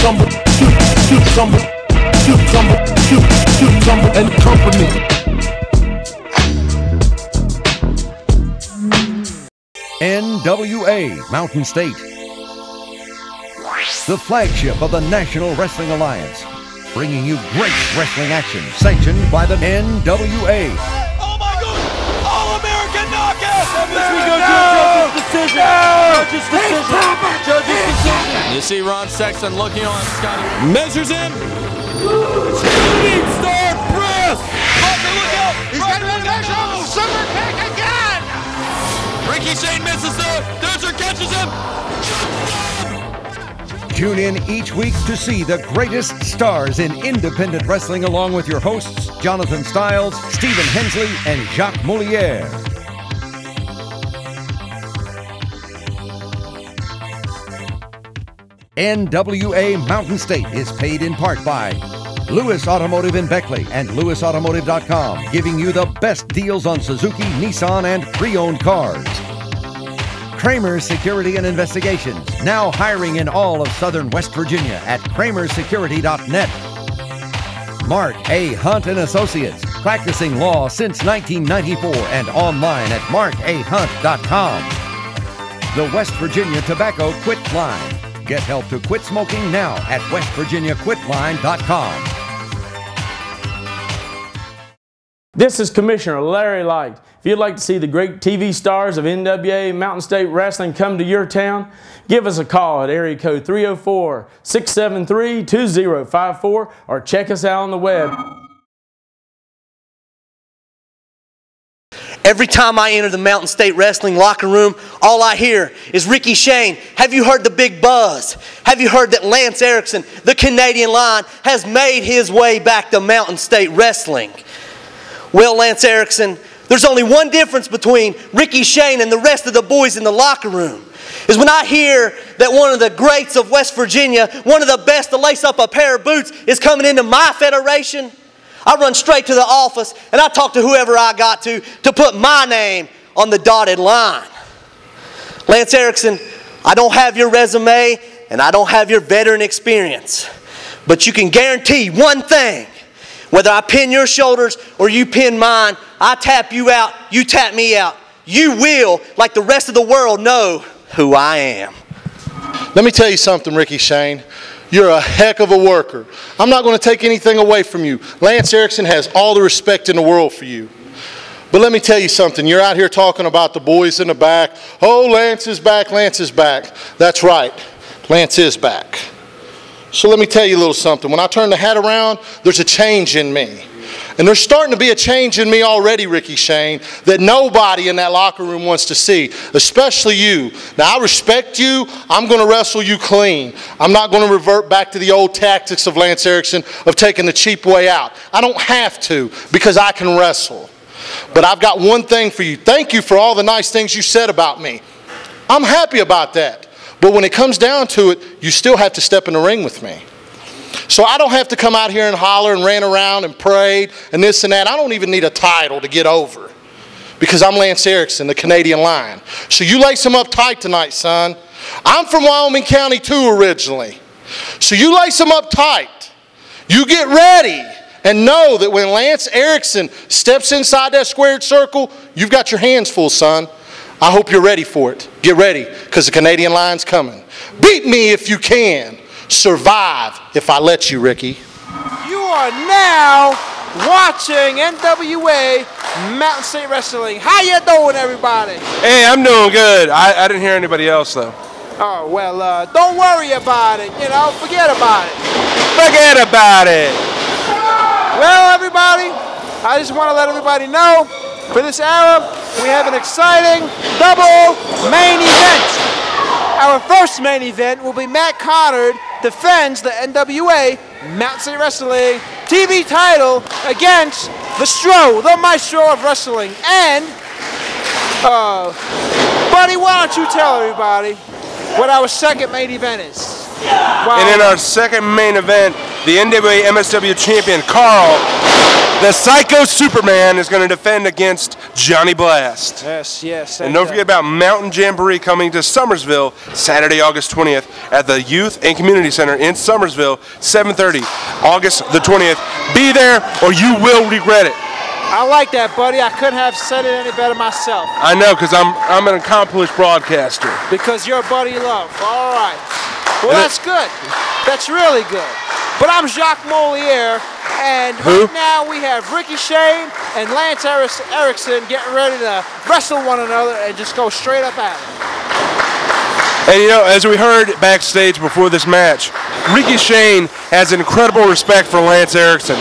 tumble, shoot, shoot, tumble, shoot, tumble, shoot, shoot, tumble, and company. NWA Mountain State. The flagship of the National Wrestling Alliance, bringing you great wrestling action sanctioned by the NWA. Oh my God! All American knockout! We go to judge's decision. Judge's decision. Judge's decision. You see Ron Sexton looking on Scotty. Measures him. Shooting star press. Parker, look out! He's got one measure. Super kick again. Ricky Shane misses though. Dozer catches him. Tune in each week to see the greatest stars in independent wrestling along with your hosts, Jonathan Stiles, Stephen Hensley, and Jacques Moulier. NWA Mountain State is paid in part by Lewis Automotive in Beckley and LewisAutomotive.com, giving you the best deals on Suzuki, Nissan, and pre owned cars. Kramer Security and Investigations, now hiring in all of southern West Virginia at kramersecurity.net. Mark A. Hunt and Associates, practicing law since 1994 and online at markahunt.com. The West Virginia Tobacco Quit Line. Get help to quit smoking now at westvirginiaquitline.com. This is Commissioner Larry Light. If you'd like to see the great TV stars of NWA Mountain State Wrestling come to your town, give us a call at area code 304 673 2054 or check us out on the web. Every time I enter the Mountain State Wrestling locker room, all I hear is Ricky Shane. Have you heard the big buzz? Have you heard that Lance Erickson, the Canadian Lion, has made his way back to Mountain State Wrestling? Well, Lance Erickson, there's only one difference between Ricky Shane and the rest of the boys in the locker room. Is when I hear that one of the greats of West Virginia, one of the best to lace up a pair of boots, is coming into my federation, I run straight to the office and I talk to whoever I got to to put my name on the dotted line. Lance Erickson, I don't have your resume and I don't have your veteran experience, but you can guarantee one thing. Whether I pin your shoulders or you pin mine, I tap you out, you tap me out. You will, like the rest of the world, know who I am. Let me tell you something, Ricky Shane. You're a heck of a worker. I'm not going to take anything away from you. Lance Erickson has all the respect in the world for you. But let me tell you something. You're out here talking about the boys in the back. Oh, Lance is back, Lance is back. That's right. Lance is back. So let me tell you a little something. When I turn the hat around, there's a change in me. And there's starting to be a change in me already, Ricky Shane, that nobody in that locker room wants to see, especially you. Now, I respect you. I'm going to wrestle you clean. I'm not going to revert back to the old tactics of Lance Erickson of taking the cheap way out. I don't have to because I can wrestle. But I've got one thing for you. Thank you for all the nice things you said about me. I'm happy about that. But when it comes down to it, you still have to step in the ring with me. So I don't have to come out here and holler and ran around and prayed and this and that. I don't even need a title to get over because I'm Lance Erickson, the Canadian Lion. So you lace him up tight tonight, son. I'm from Wyoming County too originally. So you lace him up tight. You get ready and know that when Lance Erickson steps inside that squared circle, you've got your hands full, son. I hope you're ready for it. Get ready because the Canadian Lion's coming. Beat me if you can. Survive if I let you, Ricky. You are now watching NWA Mountain State Wrestling. How you doing, everybody? Hey, I'm doing good. I, I didn't hear anybody else though. Oh well, uh, don't worry about it. You know, forget about it. Forget about it. Well, everybody, I just want to let everybody know for this hour we have an exciting double main event. Our first main event will be Matt Conard defends the NWA Mountain State Wrestling TV title against the Stro, the Maestro of Wrestling. And, uh, buddy, why don't you tell everybody what our second main event is? Wow. And in our second main event, the NWA MSW champion Karl The Psycho Superman is going to defend against Johnny Blast. Yes, yes. And don't forget uh, about Mountain Jamboree coming to Summersville Saturday, August 20th at the Youth and Community Center in Summersville, 7:30, August the 20th. Be there or you will regret it. I like that, buddy. I couldn't have said it any better myself. I know, because I'm I'm an accomplished broadcaster. Because you're a Buddy Love. All right. Well, that's good. That's really good. But I'm Jacques Moliere, and Who? right now we have Ricky Shane and Lance Erickson getting ready to wrestle one another and just go straight up at it. And you know, as we heard backstage before this match, Ricky Shane has incredible respect for Lance Erickson.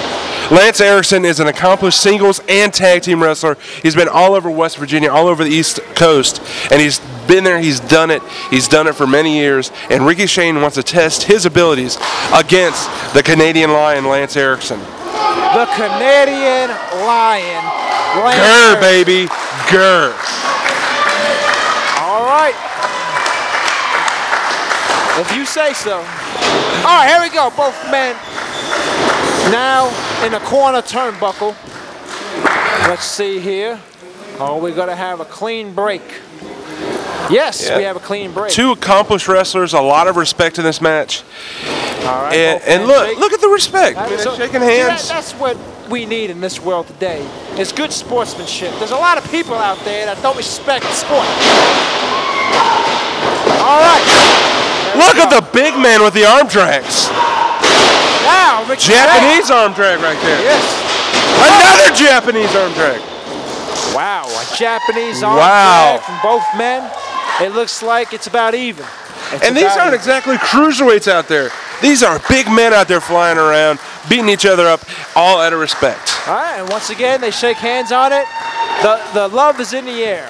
Lance Erickson is an accomplished singles and tag team wrestler. He's been all over West Virginia, all over the East Coast, and he's been there, he's done it, he's done it for many years. And Ricky Shane wants to test his abilities against the Canadian Lion, Lance Erickson. The Canadian Lion. Lance Grr, baby, grr. All right. If you say so. All right, here we go. Both men now in the corner turnbuckle. Let's see here. Oh, we're going to have a clean break. Yes, Yeah. we have a clean break. Two accomplished wrestlers, a lot of respect in this match. All right, And, and look, look at the respect. I mean, so- shaking See, that- hands. that's what we need in this world today. It's good sportsmanship. There's a lot of people out there that don't respect sport. All right. Look at the big man with the arm drags. Now, Ricky Japanese arm drag right there. Yes. Another Japanese arm drag. Wow, a Japanese arm Wow. drag from both men. It looks like it's about even. It's And these aren't even. exactly cruiserweights out there. These are big men out there flying around, beating each other up, all out of respect. All right, and once again, they shake hands on it. The, the love is in the air.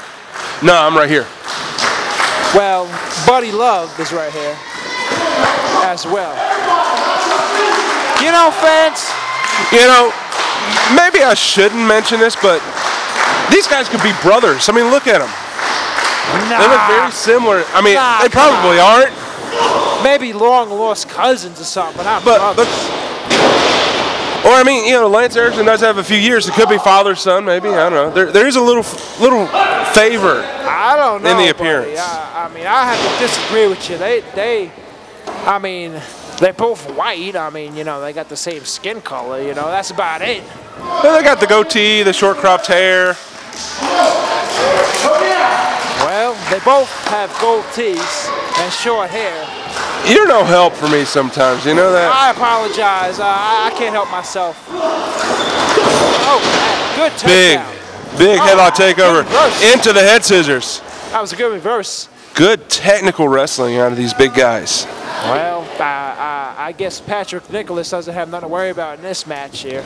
No, I'm right here. Well, Buddy Love is right here as well. You know, fans, You know, maybe I shouldn't mention this, but these guys could be brothers. I mean, look at them. They look very similar. I mean, Nah, they probably aren't, maybe long lost cousins or something, but not but, brothers. but or I mean, you know, Lance Erickson does have a few years. It could be father son, maybe. I don't know. There, there is a little little favor. I don't know. in the appearance. I, I mean, I have to disagree with you. They, they, I mean, they're both white. I mean, you know, they got the same skin color. You know, that's about it. Well, they got the goatee, the short cropped hair. Well, they both have gold teeth and short hair. You're no help for me sometimes. You know that. I apologize. Uh, I, I can't help myself. Oh, good Big, takedown. big Oh, headlock takeover into the head scissors. That was a good reverse. Good technical wrestling out of these big guys. Well, uh, uh, I guess Patrick Nicholas doesn't have nothing to worry about in this match here.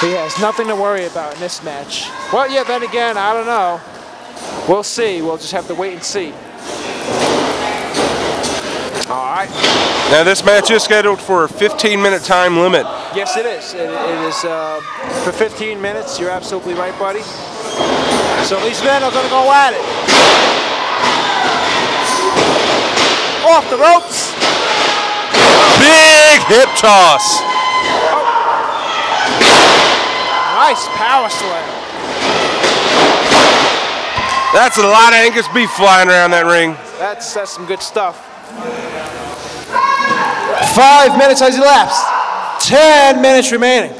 He has nothing to worry about in this match. Well, yeah, then again, I don't know. We'll see. We'll just have to wait and see. All right. Now this match is scheduled for a 15 minute time limit. Yes, it is. It, it is uh, for 15 minutes. You're absolutely right, buddy. So these men are going to go at it. Off the ropes. Big hip toss. Nice power slam. That's a lot of Angus beef flying around that ring. That's that's some good stuff. Five minutes has elapsed. Ten minutes remaining.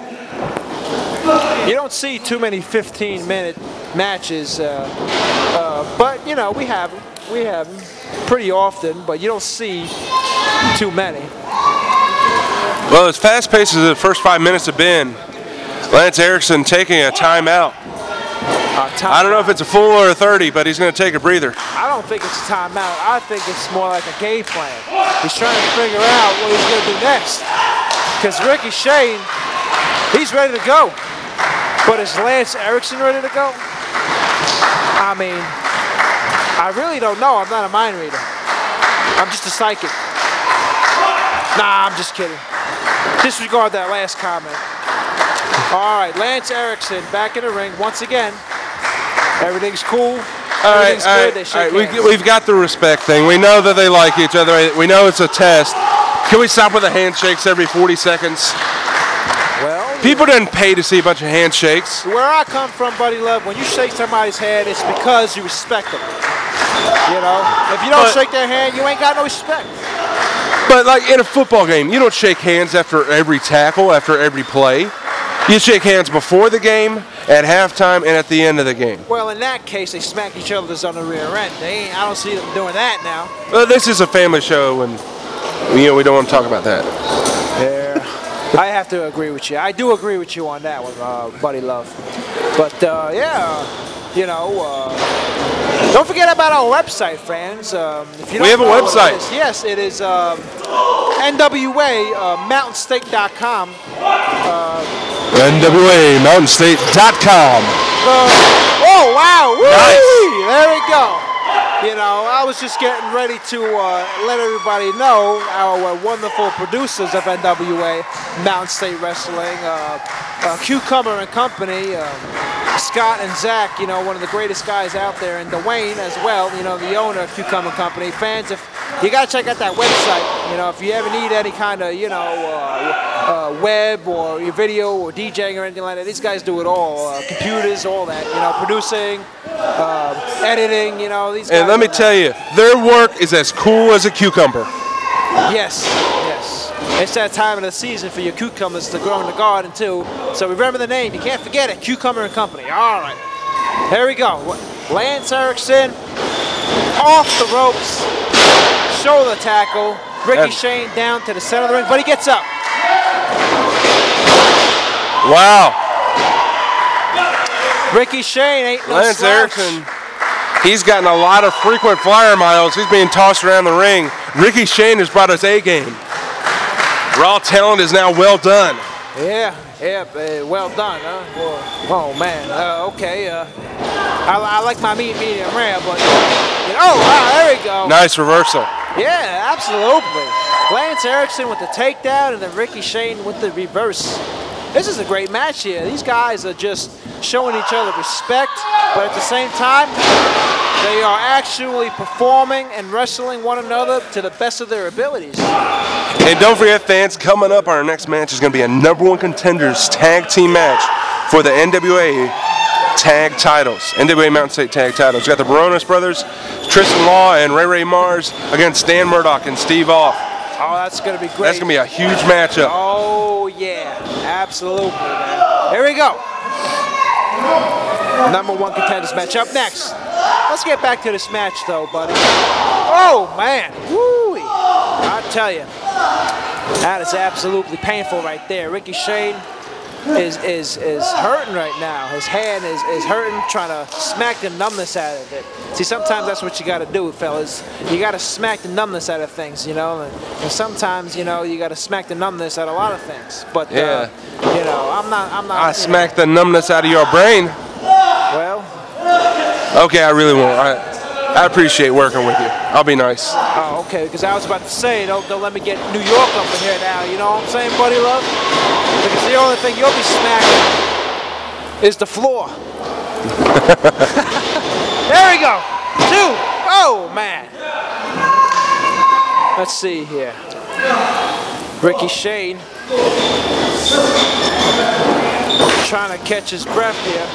You don't see too many 15-minute matches, uh, uh, but you know we have 'em. We have 'em pretty often, but you don't see too many. Well, as fast paced as the first five minutes have been, Lance Erickson taking a timeout. Uh, time- I don't know if it's a full or a 30, but he's going to take a breather. I don't think it's a timeout. I think it's more like a game plan. He's trying to figure out what he's going to do next. Because Ricky Shane, he's ready to go. But is Lance Erickson ready to go? I mean, I really don't know. I'm not a mind reader. I'm just a psychic. Nah, I'm just kidding. Disregard that last comment. All right, Lance Erickson back in the ring once again. Everything's cool. All right, Everything's all good. right, They all. We, we've got the respect thing. We know that they like each other. We know it's a test. Can we stop with the handshakes every 40 seconds? Well, People didn't pay to see a bunch of handshakes. where I come from, Buddy Love, when you shake somebody's hand, it's because you respect them. You know, if you don't But- shake their hand, you ain't got no respect. But like in a football game, you don't shake hands after every tackle, after every play. You shake hands before the game, at halftime, and at the end of the game. Well, in that case, they smack each other's on the rear end. They ain't, I don't see them doing that now. Well, this is a family show, and you know we don't want to talk about that. Yeah, I have to agree with you. I do agree with you on that one, uh, Buddy Love. But uh, yeah, you know, uh, don't forget about our website, friends. Um, if you We have a website. it is- yes, it is um, NWA uh, MountainState.com. NWAMountainState.com. oh wow! Woo! Nice. There we go. You know, I was just getting ready to uh, let everybody know our uh, wonderful producers of NWA Mountain State Wrestling, uh, uh, Cucumber and Company, um, Scott and Zach. You know, one of the greatest guys out there, and Dwayne as well. You know, the owner of Cucumber Company. Fans, if you gotta check out that website. You know, if you ever need any kind of, you know. Uh, uh, web or your video or DJing or anything like that. These guys do it all. Uh, computers, all that. You know, producing, uh, editing. You know, these. And let me tell you, their work is as cool as a cucumber. Yes, yes. It's that time of the season for your cucumbers to grow in the garden too. So remember the name. You can't forget it. Cucumber and Company. All right. Here we go. Lance Erickson off the ropes. Shoulder tackle. Ricky Shane down to the center of the ring, but he gets up. Wow. Ricky Shane ain't no Lance slouch. Erickson, he's gotten a lot of frequent flyer miles. He's being tossed around the ring. Ricky Shane has brought us A game. Raw talent is now well done. Yeah, yeah, well done, huh? Oh man, uh, okay. Uh, I, I like my meat medium rare, but you know, oh wow, there we go. Nice reversal. Yeah, absolutely. Lance Erickson with the takedown and then Ricky Shane with the reverse. This is a great match here. These guys are just showing each other respect, but at the same time, they are actually performing and wrestling one another to the best of their abilities. And don't forget, fans, coming up, our next match is going to be a number one contenders tag team match for the NWA tag titles, NWA Mountain State tag titles. Got the Baronis brothers, Tristan Law and Ray Ray Marz against Dan Murdoch and Steve Off. Oh, that's going to be great. That's going to be a huge matchup. Oh, yeah. Absolutely, man. Here we go. Number one contenders match up next. Let's get back to this match, though, buddy. Oh, man. Woo! I tell you, that is absolutely painful right there. Ricky Shane is is is hurting right now. His hand is, is hurting, trying to smack the numbness out of it. See, sometimes that's what you got to do, fellas. You got to smack the numbness out of things, you know. And, and sometimes, you know, you got to smack the numbness out of a lot of things. But uh, you know, I'm not. I'm not. I know, smacked the numbness out of your brain. well, Okay, I really won't. I, I appreciate working with you. I'll be nice. oh, okay. Because I was about to say, don't don't let me get New York up in here now. You know what I'm saying, buddy, love? Because the only thing you'll be smacking is the floor. there we go. Two. Oh man. Let's see here. Ricky Shane trying to catch his breath here.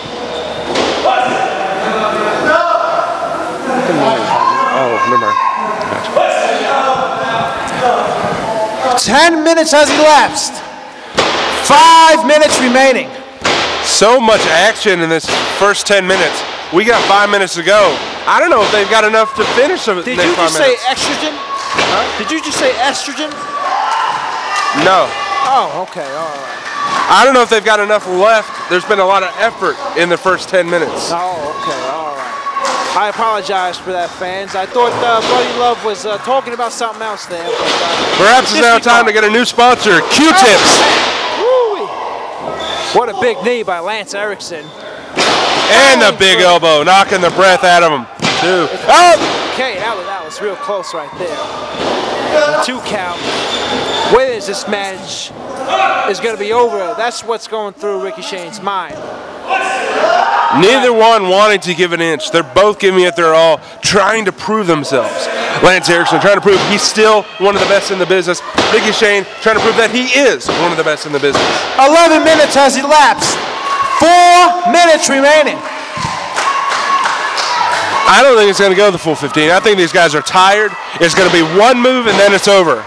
Oh, never mind. Ten minutes has elapsed. Five minutes remaining. So much action in this first 10 minutes. We got five minutes to go. I don't know if they've got enough to finish the Did next you five just say minutes. estrogen? Did you just say estrogen? no. Oh, okay, all right. I don't know if they've got enough left. There's been a lot of effort in the first 10 minutes. Oh, okay, all right. I apologize for that, fans. I thought uh, Buddy Love was uh, talking about something else there. But, uh, Perhaps it's now time to get a new sponsor, Q-Tips. What a big knee by Lance Erickson. And a big elbow, knocking the breath out of him, too. Oh! Okay, that was, that was real close right there. The two count. When is this match is going to be over? That's what's going through Ricky Shane's mind. Neither one wanted to give an inch. They're both giving it their all, trying to prove themselves. Lance Erickson trying to prove he's still one of the best in the business. Ricky Shane trying to prove that he is one of the best in the business. 11 minutes has elapsed. Four minutes remaining. I don't think it's going to go the full 15. I think these guys are tired. It's going to be one move and then it's over.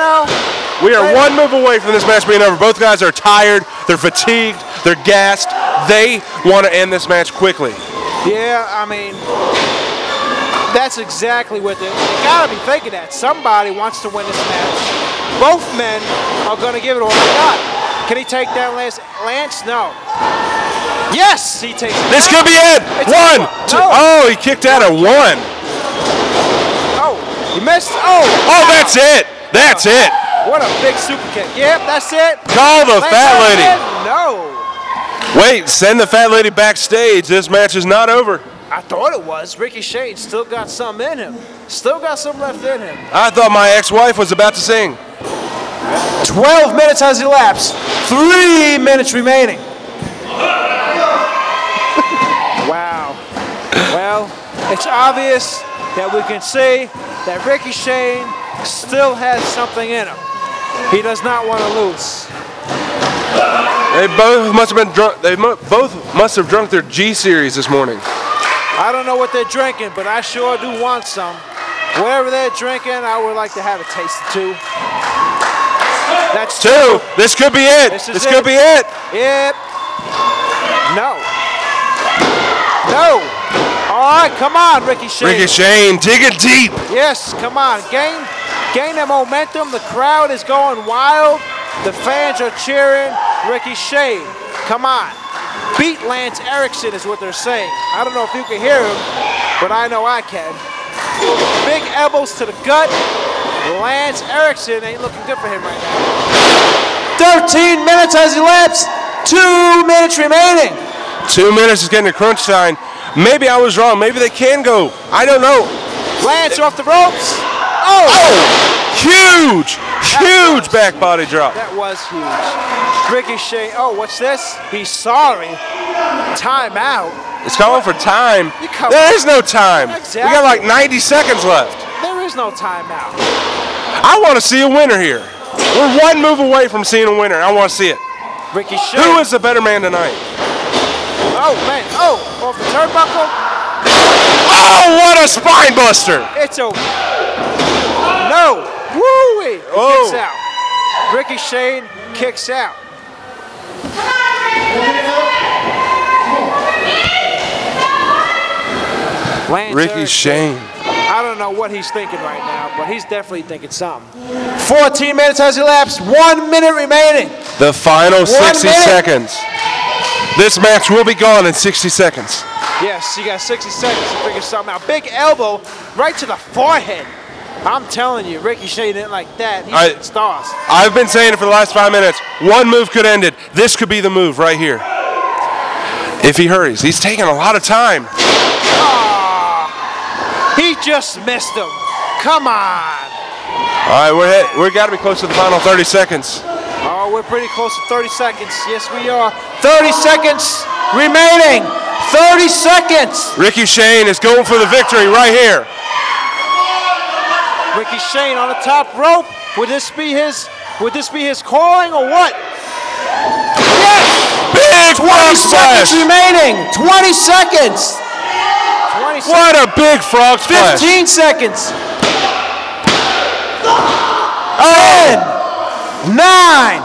Know, We are one move away from this match being over. Both guys are tired. They're fatigued. They're gassed. They want to end this match quickly. yeah, I mean, that's exactly what they, they gotta be thinking that. Somebody wants to win this match. Both men are gonna give it all they got. Can he take down Lance? Lance? No. Yes, he takes it This down. could be it. It's One, two. No. Oh, he kicked out at one. Oh, he missed. Oh, Oh, that's it. That's it. What a big super kick. Yep, that's it. Call the Lance fat lady. No. Wait, send the fat lady backstage. This match is not over. I thought it was. Ricky Shane still got some in him. Still got some left in him. I thought my ex-wife was about to sing. 12 minutes has elapsed. Three minutes remaining. wow. Well, it's obvious that we can see that Ricky Shane still has something in him. He does not want to lose. They both must have been drunk. They both must have drunk their G series this morning. I don't know what they're drinking, but I sure do want some. Whatever they're drinking, I would like to have a taste of too. That's Two. This could be it. This This, is could it. be it. Yep. No. No. All right, come on, Ricky Shane. Ricky Shane digging deep. Yes, come on. Gain, gain the momentum. The crowd is going wild. The fans are cheering. Ricky Shane, come on. Beat Lance Erickson is what they're saying. I don't know if you can hear him, but I know I can. Big elbows to the gut. Lance Erickson ain't looking good for him right now. 13 minutes has elapsed. Two minutes remaining. Two minutes is getting a crunch time. Maybe I was wrong. Maybe they can go. I don't know. Lance off the ropes. Oh! oh! Huge, huge back body drop. That was huge. Ricky Shane. Oh, what's this? He's sorry. Timeout. It's calling for time. There is no time. We got like 90 seconds left. There is no timeout. I want to see a winner here. We're one move away from seeing a winner. I want to see it. Ricky Shane. Who is the better man tonight? Oh man. Oh, off the turnbuckle. Oh, what a spine buster! It's over. No. Woo wee. Oh. Kicks out. Ricky Shane kicks out. Lance Ricky Erickson. Shane. I don't know what he's thinking right now, but he's definitely thinking something. 14 minutes has elapsed. One minute remaining. The final 60 minute. seconds. This match will be gone in 60 seconds. Yes, you got 60 seconds to figure something out. Big elbow right to the forehead. I'm telling you, Ricky Shane didn't like that. He's I, stars. I've been saying it for the last five minutes. One move could end it. This could be the move right here. If he hurries, he's taking a lot of time. Ah, he just missed him. Come on. All right, we're hit. We're got to be close to the final 30 seconds. Oh, we're pretty close to 30 seconds. Yes, we are. 30 seconds remaining. 30 seconds. Ricky Shane is going for the victory right here. Ricky Shane on the top rope. Would this be his? Would this be his calling or what? Yes. Big 20 frog seconds splash. remaining. 20 seconds. 20 seconds. What a big frog splash. 15 seconds. 10, 9,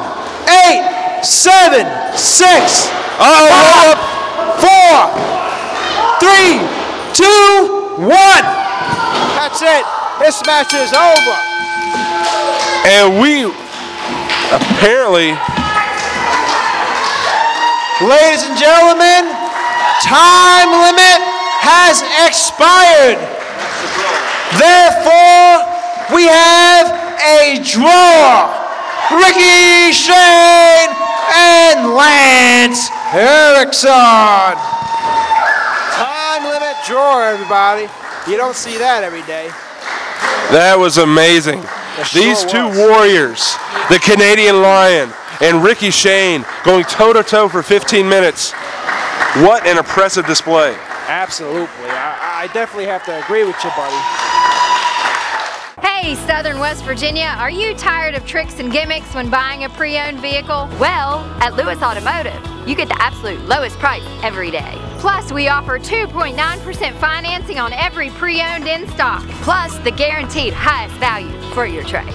8, 7, 6, Uh-oh, 4, 3, 2, 1. That's it. This match is over. And we apparently, Ladies and gentlemen, time limit has expired. Therefore, we have a draw. Ricky Shane and Lance Erickson. Time limit draw, everybody. You don't see that every day. That was amazing. sure These two was. warriors, the Canadian Lion and Ricky Shane, going toe to toe for 15 minutes. What an impressive display. Absolutely. I, I definitely have to agree with you, buddy. Hey, Southern West Virginia, are you tired of tricks and gimmicks when buying a pre-owned vehicle? Well, at Lewis Automotive, you get the absolute lowest price every day. Plus, we offer 2.9% financing on every pre-owned in stock, plus the guaranteed highest value for your trade.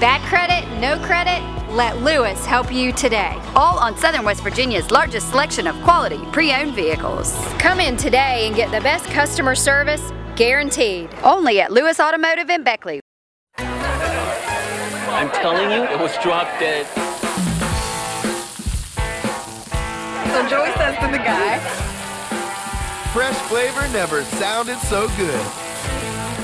Bad credit, no credit, let Lewis help you today. All on Southern West Virginia's largest selection of quality pre-owned vehicles. Come in today and get the best customer service guaranteed. Only at Lewis Automotive in Beckley. I'm telling you, it was drop dead. So Joey says to the guy, Fresh flavor never sounded so good.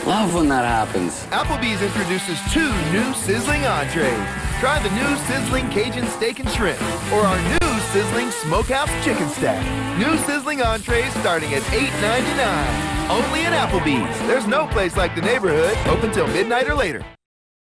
Love when that happens. Applebee's introduces two new sizzling entrees. Try the new sizzling Cajun steak and shrimp or our new sizzling smokehouse chicken stack. New sizzling entrees starting at $8.99. Only at Applebee's. There's no place like the neighborhood, open till midnight or later.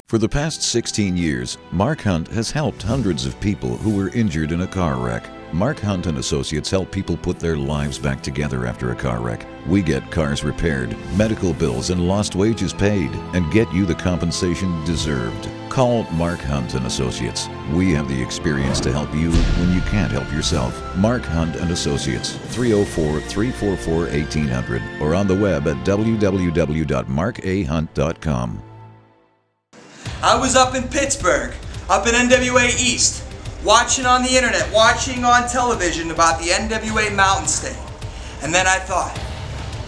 For the past 16 years, Mark Hunt has helped hundreds of people who were injured in a car wreck. Mark Hunt and Associates help people put their lives back together after a car wreck. We get cars repaired, medical bills and lost wages paid, and get you the compensation deserved. Call Mark Hunt and Associates. We have the experience to help you when you can't help yourself. Mark Hunt and Associates, 304-344-1800 or on the web at www.markahunt.com. I was up in Pittsburgh, up in NWA East, watching on the internet, watching on television about the NWA Mountain State. And then I thought,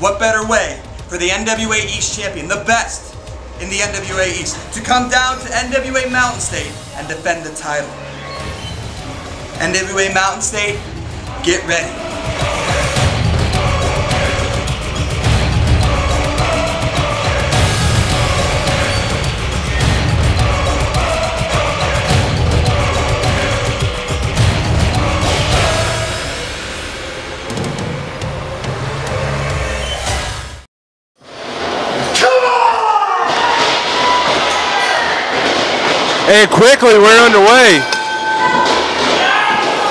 what better way for the NWA East champion, the best in the NWA East, to come down to NWA Mountain State and defend the title. NWA Mountain State, get ready. Quickly, we're underway.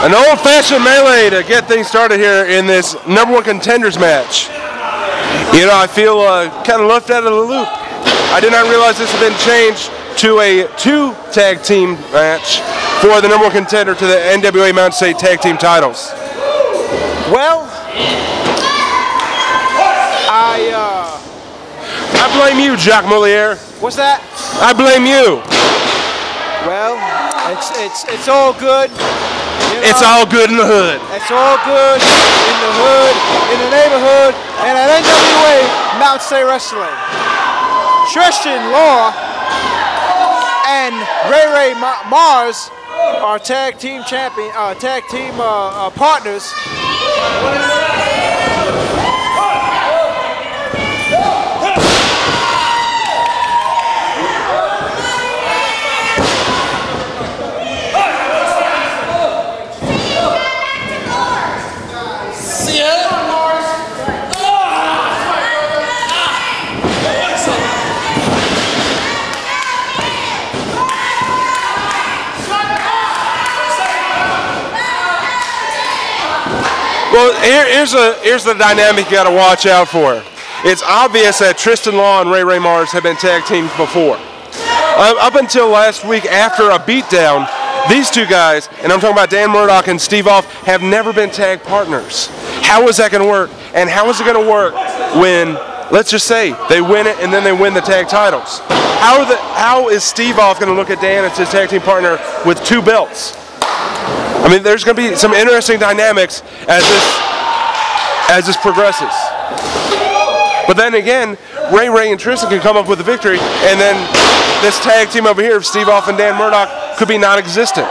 An old-fashioned melee to get things started here in this number one contenders match. You know, I feel uh, kind of left out of the loop. I did not realize this had been changed to a two tag team match for the number one contender to the NWA Mountain State tag team titles. Well, I uh, I blame you, Jacques Moliere. What's that? I blame you. Well, it's it's it's all good. You It's all good in the hood. It's all good in the hood, in the neighborhood, and at NWA Mount State Wrestling. Tristan Law and Ray Ray Ma- Marz are tag team champion, uh, tag team uh, uh, partners. Well, here, here's a here's the dynamic you got to watch out for. It's obvious that Tristan Law and Ray Ray Marz have been tag teams before. Up until last week, after a beatdown, these two guys, and I'm talking about Dan Murdoch and Steve Off, have never been tag partners. How is that going to work? And how is it going to work when, let's just say, they win it and then they win the tag titles? How, the, how is Steve Off going to look at Dan as his tag team partner with two belts? I mean, there's going to be some interesting dynamics as this as this progresses. But then again, Ray Ray and Tristan can come up with a victory, and then this tag team over here of Steve Off and Dan Murdoch could be non-existent.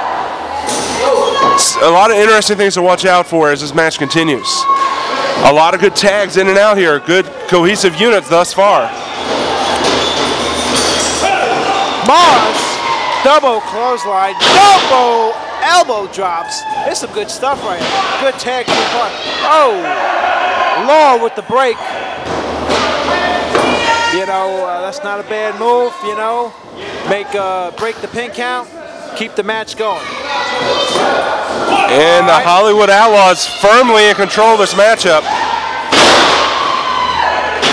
A lot of interesting things to watch out for as this match continues. A lot of good tags in and out here, good cohesive units thus far. Marz, double clothesline, double elbow drops. There's some good stuff right here. Good tag team part. Oh, Law with the break. You know, uh, that's not a bad move, you know. Make uh, break the pin count, keep the match going. And the Hollywood Outlawz firmly in control of this matchup.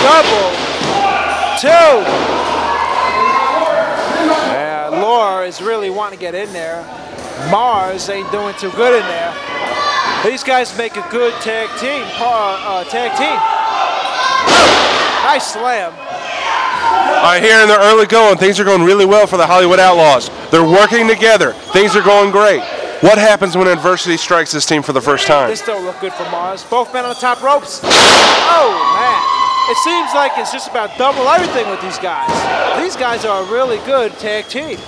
Double. Two. Yeah, Laura is really wanting to get in there. Marz ain't doing too good in there. These guys make a good tag team. Uh, tag team. Nice slam. All right, here in the early going, things are going really well for the Hollywood Outlawz. They're working together. Things are going great. What happens when adversity strikes this team for the first time? This don't look good for Marz. Both men on the top ropes. Oh, man. It seems like it's just about double everything with these guys. These guys are a really good tag team.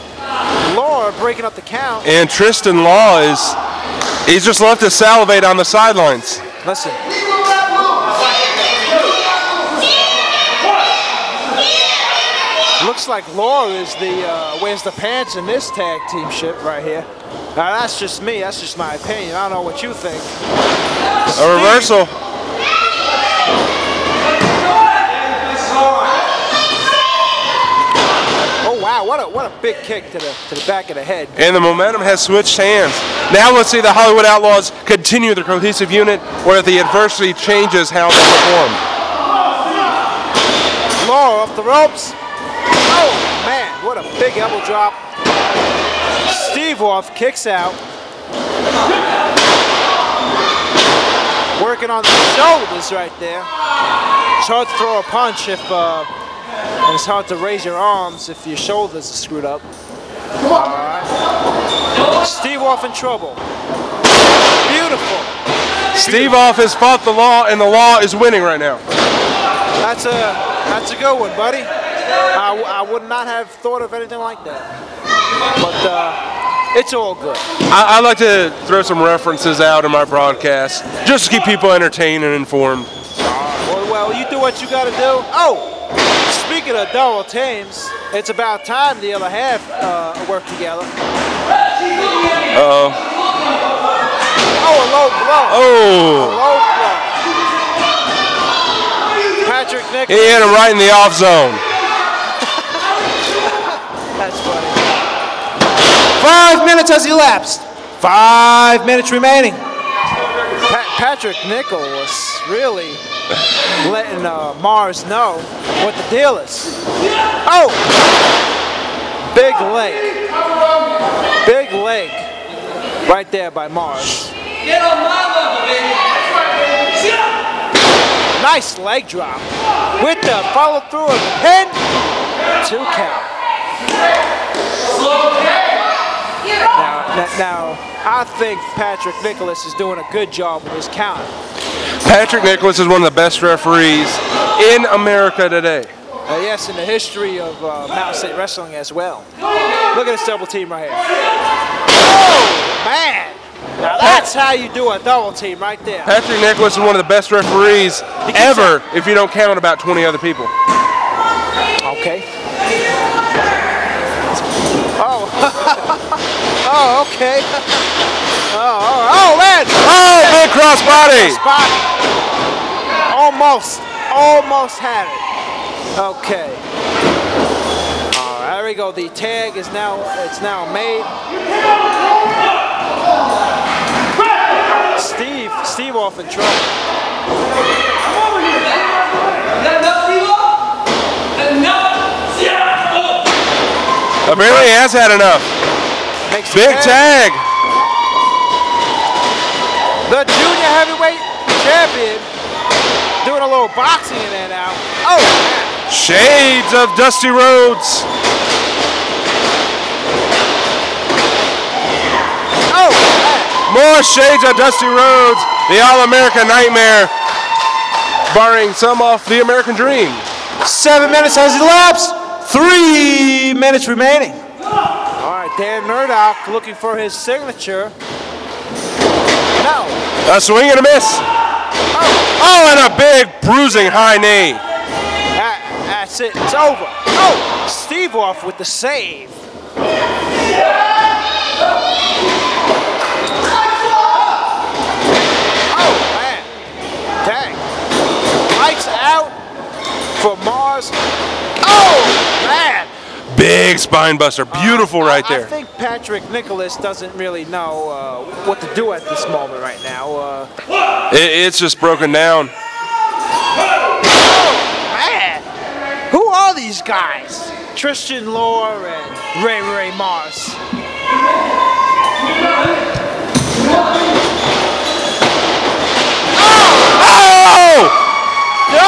Law breaking up the count. And Tristan Law is, he's just left to salivate on the sidelines. Listen, Looks like Laura is the uh, wears the pants in this tag team ship right here. Now that's just me. That's just my opinion. I don't know what you think. A reversal. Oh wow! What a what a big kick to the to the back of the head. And the momentum has switched hands. Now let's see the Hollywood Outlawz continue their cohesive unit, or if the adversity changes how they perform. Laura off the ropes. Oh, man, what a big elbow drop. Steve Off, kicks out. Working on the shoulders right there. Hard to throw a punch if, uh, and it's hard to raise your arms if your shoulders are screwed up. All right. Steve Off in trouble. Beautiful. Steve Off has fought the law, and the law is winning right now. That's a that's a good one, buddy. I, I would not have thought of anything like that. But uh, it's all good. I, I, like to throw some references out in my broadcast just to keep people entertained and informed. Well, well you do what you got to do. Oh, speaking of double teams, it's about time the other half uh, work together. Uh-oh. Oh, a low blow. Oh. A low blow. Patrick Nicholas. He hit him right in the off zone. That's funny. Five minutes has elapsed. Five minutes remaining. Pa Patrick Nicholas really letting uh, Marz know what the deal is. Oh! Big leg. Big leg. Right there by Marz. Get on my level, baby. Nice leg drop. With the follow through of the pin. Two count. Now, now, I think Patrick Nicholas is doing a good job with his count. Patrick Nicholas is one of the best referees in America today. Uh, yes, in the history of uh, Mountain State Wrestling as well. Look at this double team right here. Oh, man. Now that's how you do a double team right there. Patrick Nicholas is one of the best referees ever if you don't count about 20 other people. Okay. Oh. Oh, okay. Oh, oh, oh, man. Oh, big cross body. Cross Almost, almost had it. Okay. All right, there we go. The tag is now, it's now made. Steve, Steve Off in trouble. Apparently he has had enough. Makes Big tag. The junior heavyweight champion doing a little boxing in there now. Oh, Shades of Dusty Rhodes. Oh, More shades of Dusty Rhodes, the All-American Nightmare, barring some off the American Dream. Seven minutes has elapsed. Three minutes remaining. Dan Murdoch looking for his signature. No. A swing and a miss. Oh, oh and a big bruising high knee. That, that's it. It's over. Oh, Steve Off with the save. Oh, man. Dang. Lights out for Marz. Oh, man. Big spine buster. Beautiful right I, there. I think Patrick Nicholas doesn't really know uh, what to do at this moment right now. Uh, It, it's just broken down. man, who are these guys? Tristan Law and Ray Ray Marz. Oh!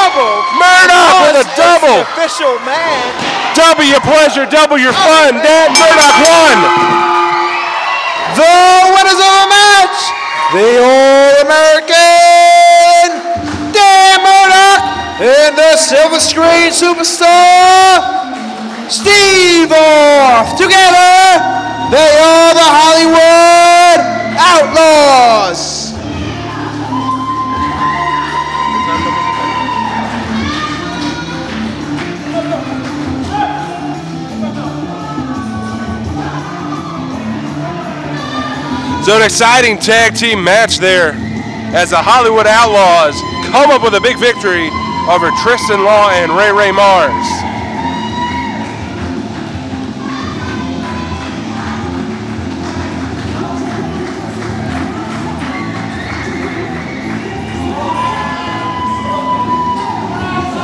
Double. Murdoch with a double. Official man. Double your pleasure, double your fun. Dan Murdoch won. The winners of the match, the All-American Dan Murdoch and the Silver Screen Superstar Steve Off. Together, they are the Hollywood Outlawz. So an exciting tag team match there as the Hollywood Outlawz come up with a big victory over Tristan Law and Ray Ray Marz.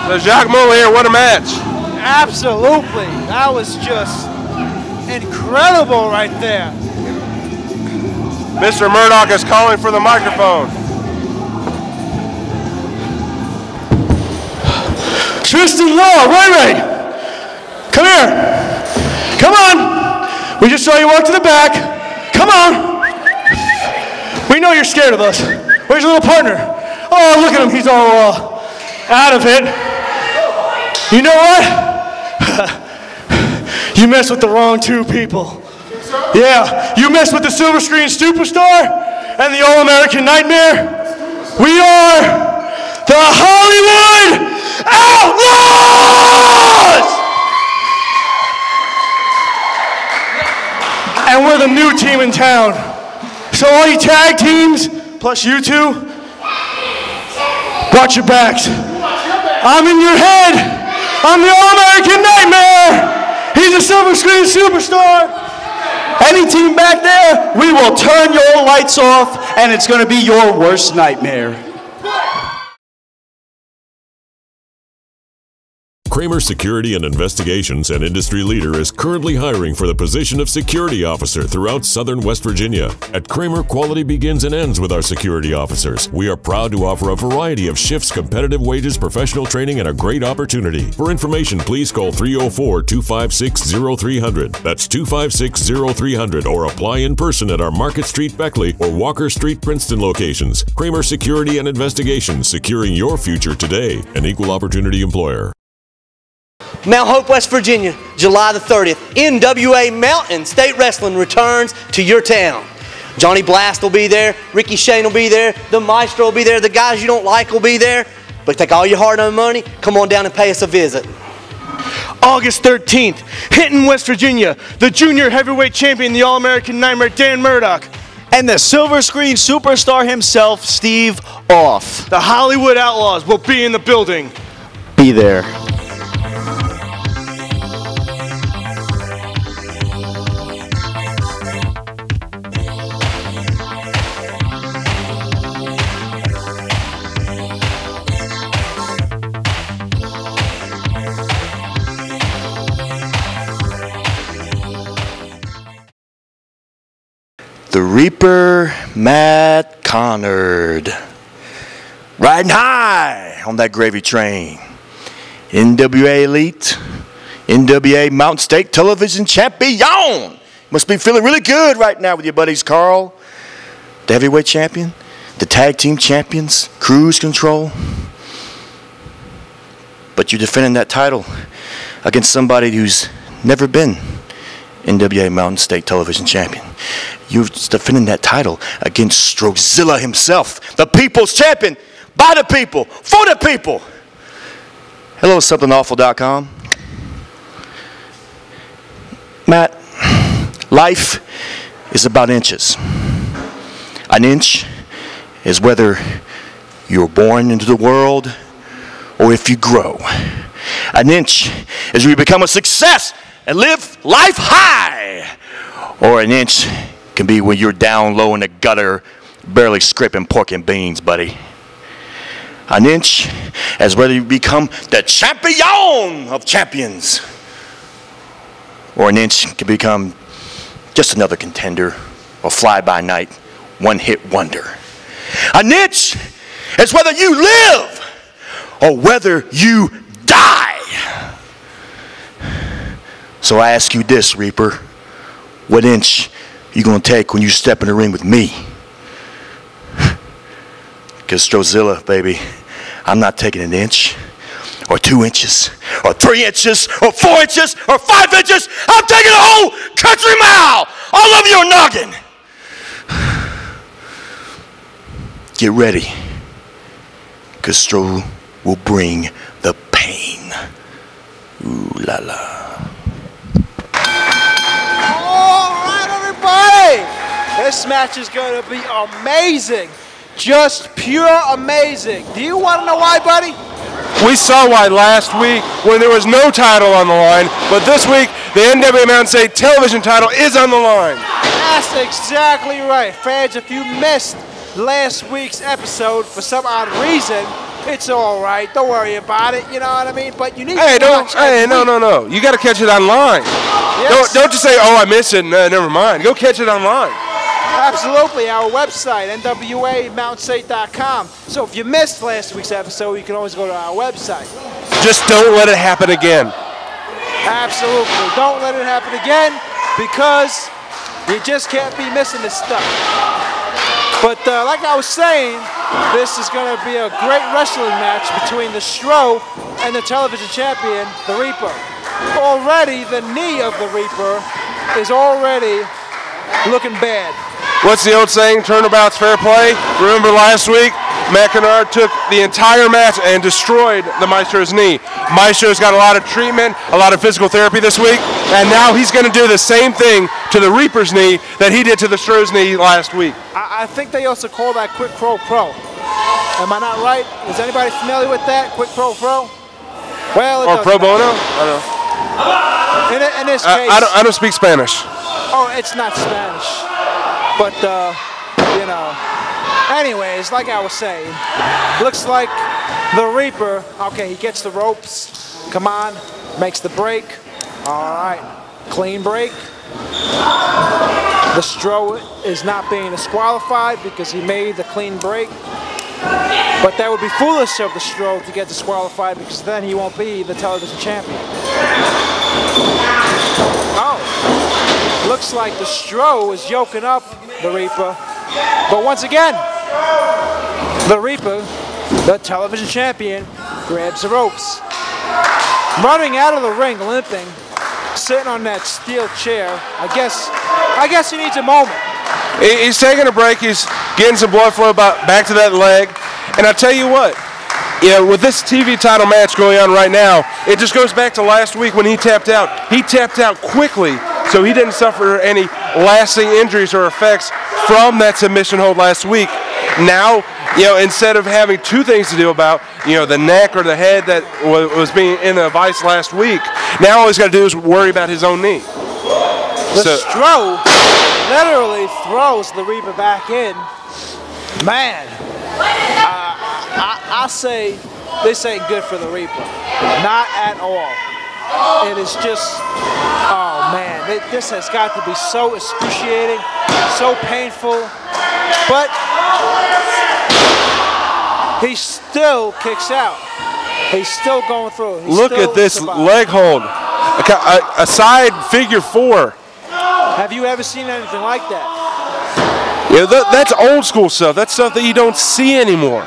So Jacques Moliere, what a match. Absolutely. That was just incredible right there. Mr. Murdoch is calling for the microphone. Tristan Law, Ray Ray, come here. Come on. We just saw you walk to the back. Come on. We know you're scared of us. Where's your little partner? Oh, look at him. He's all uh, out of it. You know what? you mess with the wrong two people. Yeah, you mess with the Silver Screen Superstar and the All American Nightmare. We are the Hollywood Outlawz! And we're the new team in town. So, all you tag teams, plus you two, watch your backs. I'm in your head. I'm the All American Nightmare. He's a Silver Screen Superstar. Any team back there, we will turn your lights off, and it's going to be your worst nightmare. Kramer Security and Investigations, an industry leader, is currently hiring for the position of security officer throughout southern West Virginia. At Kramer, quality begins and ends with our security officers. We are proud to offer a variety of shifts, competitive wages, professional training, and a great opportunity. For information, please call 304 256 0300. That's 256 0300 or apply in person at our Market Street Beckley or Walker Street Princeton locations. Kramer Security and Investigations, securing your future today. An equal opportunity employer. Mount Hope, West Virginia, July the 30th. NWA Mountain State Wrestling returns to your town. Johnny Blast will be there, Ricky Shane will be there, the Maestro will be there, the guys you don't like will be there. But take all your hard earned money, come on down and pay us a visit. August 13th, Hinton, West Virginia, the junior heavyweight champion, the All American Nightmare, Dan Murdoch. And the silver screen superstar himself, Steve Off. The Hollywood Outlawz will be in the building. Be there. The Reaper, Matt Conard. Riding high on that gravy train. NWA Elite, NWA Mountain State Television Champion. Must be feeling really good right now with your buddies Karl, the heavyweight champion, the tag team champions, cruise control. But you're defending that title against somebody who's never been NWA Mountain State Television Champion. You're defending that title against Strozilla himself, the people's champion, by the people, for the people. Hello, somethingawful.com. Matt, life is about inches. An inch is whether you're born into the world or if you grow. An inch is you become a success and live life high. Or an inch can be when you're down low in the gutter, barely scraping pork and beans, buddy. An inch as whether you become the champion of champions. Or an inch can become just another contender or fly by night, one hit wonder. An inch is whether you live or whether you die. So I ask you this, Reaper. What inch you gonna take when you step in the ring with me? Because Strozilla, baby, I'm not taking an inch or two inches or three inches or four inches or five inches. I'm taking a whole country mile all over your noggin. Get ready, because will bring the pain. Ooh la la. All right, everybody. This match is going to be amazing. Just pure amazing. Do you want to know why, buddy? We saw why last week when there was no title on the line, but this week the NWA Mountain State television title is on the line. That's exactly right. Fans, if you missed last week's episode for some odd reason, it's all right. Don't worry about it. You know what I mean? But you need Hey, to don't. Hey, no, no, no. You got to catch it online. Don't, don't just say, "Oh, I missed it." No, never mind. Go catch it online. Absolutely, our website, nwamountainstate.com. So if you missed last week's episode, you can always go to our website. Just don't let it happen again. Absolutely. Don't let it happen again because you just can't be missing this stuff. But uh, like I was saying, this is going to be a great wrestling match between the Stro and the television champion, the Reaper. Already, the knee of the Reaper is already looking bad. What's the old saying? Turnabout's fair play. Remember last week, Matt took the entire match and destroyed the Maestro's knee. Maestro's got a lot of treatment, a lot of physical therapy this week, and now he's going to do the same thing to the Reaper's knee that he did to the Stro's knee last week. I, I think they also call that Quick Pro Pro. Am I not right? Is anybody familiar with that? Quick Pro Pro? Well, Or pro bono? I don't know. In, in this I, case, I don't, I don't speak Spanish. Oh, it's not Spanish. But, uh, you know. Anyways, like I was saying, looks like the Reaper, okay, he gets the ropes. Come on, makes the break. All right, clean break. The Stro is not being disqualified because he made the clean break. But that would be foolish of the Stro to get disqualified because then he won't be the television champion. Looks like the Stro is yoking up the Reaper. But once again, the Reaper, the television champion, grabs the ropes. Running out of the ring, limping, sitting on that steel chair. I guess, I guess he needs a moment. He's taking a break. He's getting some blood flow ba- back to that leg. And I tell you what, you know, with this TV title match going on right now, it just goes back to last week when he tapped out. He tapped out quickly, so he didn't suffer any lasting injuries or effects from that submission hold last week. Now, you know, instead of having two things to do about, you know, the neck or the head that was being in the vice last week, now all he's got to do is worry about his own knee. The So- Stro literally throws the Reaper back in. Man, I, I, I say this ain't good for the Reaper. Not at all. It is just, oh man, it, this has got to be so excruciating, so painful. But he still kicks out. He's still going through. He Look at this survives. leg hold. A, a, a side figure four. Have you ever seen anything like that? Yeah, that, that's old school stuff. That's stuff that you don't see anymore.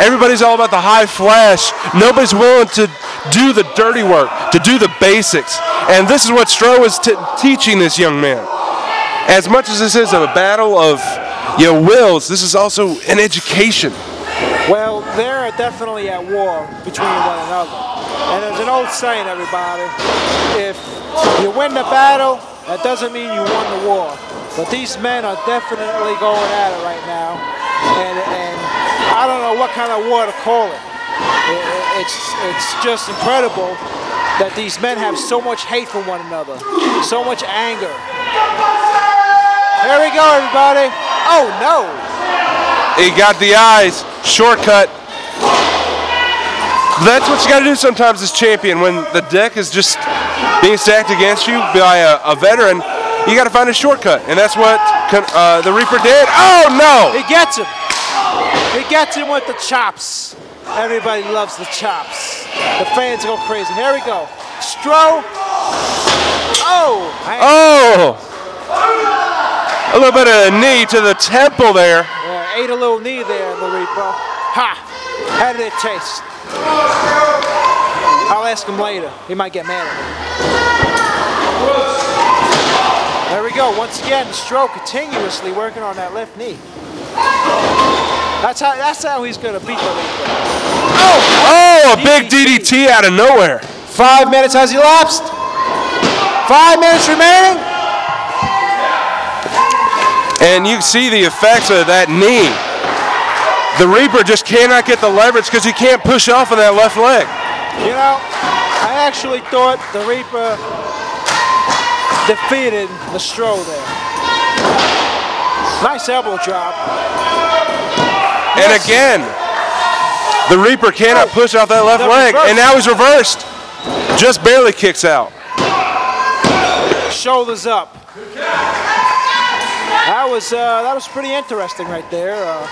Everybody's all about the high flash. Nobody's willing to do the dirty work, to do the basics. And this is what Stro is teaching this young man. As much as this is a battle of you know, wills, this is also an education. Well, they're definitely at war between one another. And there's an old saying, everybody, if you win the battle, that doesn't mean you won the war. But these men are definitely going at it right now. And, and I don't know what kind of war to call it. It- it- It's, it's just incredible that these men have so much hate for one another, so much anger. Here we go, everybody. Oh no! He got the eyes. Shortcut. That's what you got to do sometimes as champion. When the deck is just being stacked against you by a, a veteran, you got to find a shortcut. And that's what uh, the Reaper did. Oh, no! He gets him. He gets him with the chops. Everybody loves the chops. The fans go crazy. Here we go. Stro. Oh! Oh! A little bit of a knee to the temple there. Yeah, ate a little knee there, the Reaper. Ha! How did it taste? I'll ask him later. He might get mad at me. There we go. Once again, Stro continuously working on that left knee. That's how that's how he's gonna beat the Reaper. Oh, a big DDT out of nowhere. Five minutes has elapsed. Five minutes remaining. And you see the effects of that knee. The Reaper just cannot get the leverage because he can't push off of that left leg. You know, I actually thought the Reaper defeated the Stro there. Nice elbow drop. And again, the Reaper cannot push off that left leg. And now he's reversed. Just barely kicks out. Shoulders up. That was uh, that was pretty interesting right there. Uh,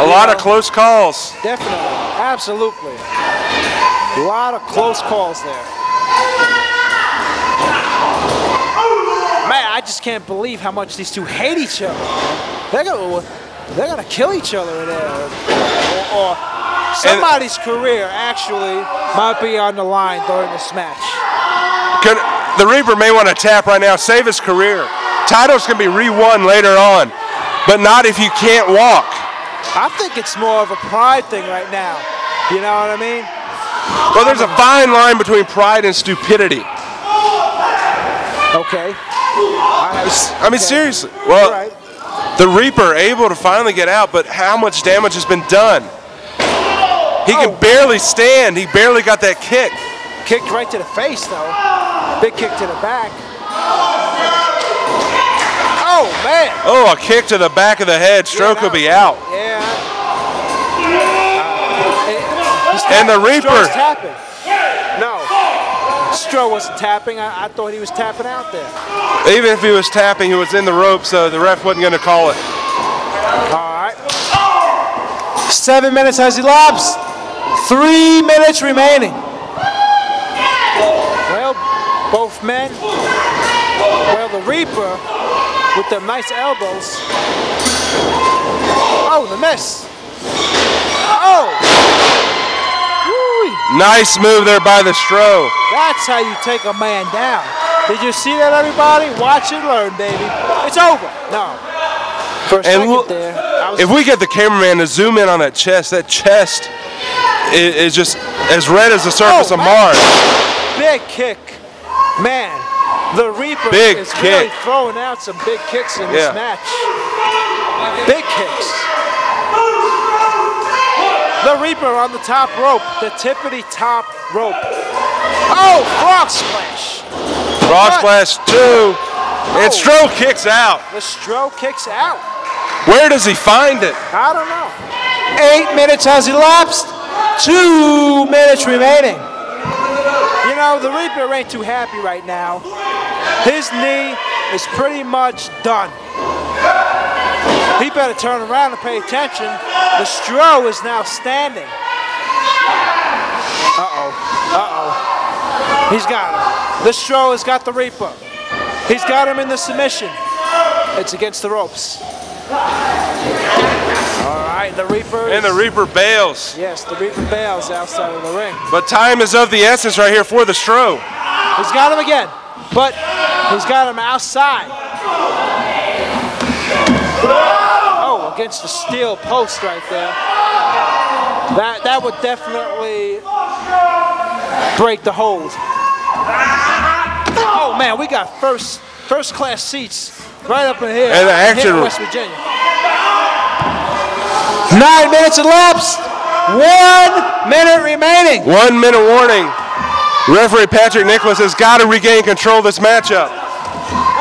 a lot know, of close calls. Definitely, absolutely. A lot of close calls there. Man, I just can't believe how much these two hate each other. They're gonna they're gonna kill each other in there, or, or somebody's and, career actually might be on the line during this match. Could, the Reaper may want to tap right now, save his career. Titles can be re-won later on, but not if you can't walk. I think it's more of a pride thing right now. You know what I mean? Well, there's a fine line between pride and stupidity. Okay. I, I mean, okay. seriously. Well, right. The Reaper able to finally get out, but how much damage has been done? He oh. can barely stand. He barely got that kick. Kicked right to the face, though. Big kick to the back. Oh, man. Oh, a kick to the back of the head. Stroke yeah, will be out. Yeah. Uh, and the Reaper. Stro wasn't tapping. I, I, thought he was tapping out there. Even if he was tapping, he was in the rope, so the ref wasn't going to call it. All right. Seven minutes has elapsed. Three minutes remaining. Well, both men. Well, the Reaper with them nice elbows. Oh, the miss. Oh! Nice move there by the Stro. That's how you take a man down. Did you see that, everybody? Watch and learn, baby. It's over. No. For and second there. If we get the cameraman to zoom in on that chest, that chest is, is just as red as the surface oh, of Mars. Big kick. Man, the Reaper big is kick. really throwing out some big kicks in this match. Big kicks. The Reaper on the top rope, the tippity top rope. Oh, frog splash. Frog splash two. Oh. And oh. Stro kicks out. The Stro kicks out. Where does he find it? I don't know. Eight minutes has elapsed. Two minutes remaining. You know, the Reaper ain't too happy right now. His knee is pretty much done. He better turn around and pay attention. The Stro is now standing. Uh-oh. Uh-oh. He's got him. The Stro has got the Reaper. He's got him in the submission. It's against the ropes. All right, the Reaper. And the Reaper bails. Yes, the Reaper bails outside of the ring. But time is of the essence right here for the Stro. He's got him again, but he's got him outside. Against the steel post right there. That that would definitely break the hold. Oh man, we got first first class seats right up in here. And the action, West Virginia. Nine minutes elapsed. One minute remaining. One minute warning. Referee Patrick Nicholas has got to regain control of this matchup.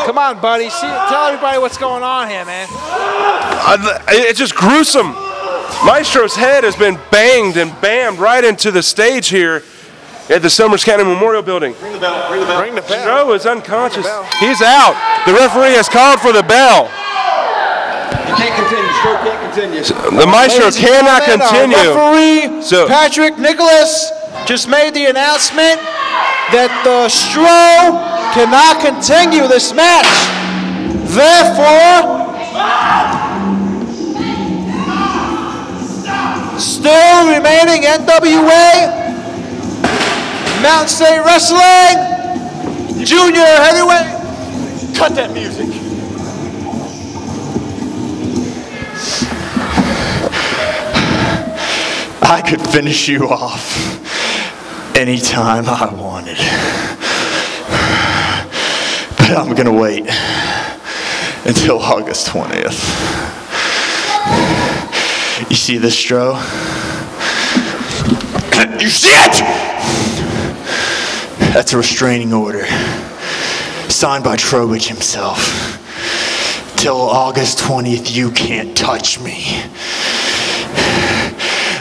Come on, buddy. See, tell everybody what's going on here, man. Uh, it's just gruesome. Maestro's head has been banged and bammed right into the stage here at the Summers County Memorial Building. Ring the bell. Ring the bell. Ring the bell. Stro is unconscious. He's out. The referee has called for the bell. You can't continue. Stro can't continue. The Maestro Ladies cannot continue. Referee So- Patrick Nicholas just made the announcement that the Stro cannot continue this match. Therefore, still remaining NWA Mountain State Wrestling Junior Heavyweight. Cut that music. I could finish you off anytime I wanted. But I'm going to wait until August 20th. You see this, Stro? You see it? That's a restraining order signed by Trowbridge himself. Till August 20th, you can't touch me.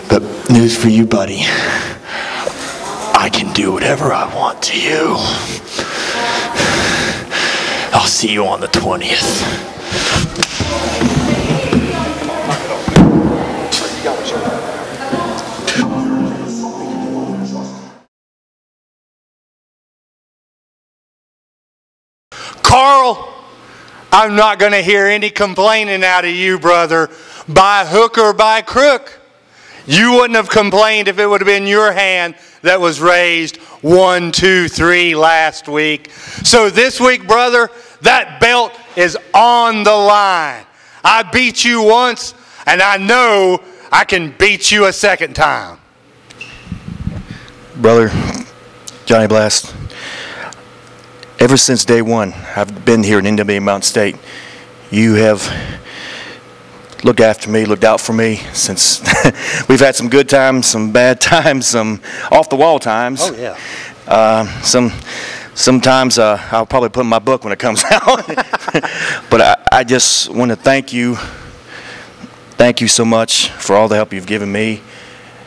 But news for you, buddy. Do whatever I want to you. I'll see you on the 20th. Karl, I'm not going to hear any complaining out of you, brother, by hook or by crook. You wouldn't have complained if it would have been your hand that was raised one, two, three last week. So this week, brother, that belt is on the line. I beat you once, and I know I can beat you a second time. Brother, Johnny Blast, ever since day one, I've been here in NWA Mountain State. You have looked after me, looked out for me since we've had some good times, some bad times, some off the wall times. Oh, yeah. Uh, some sometimes uh, I'll probably put in my book when it comes out. but I, I just want to thank you, thank you so much for all the help you've given me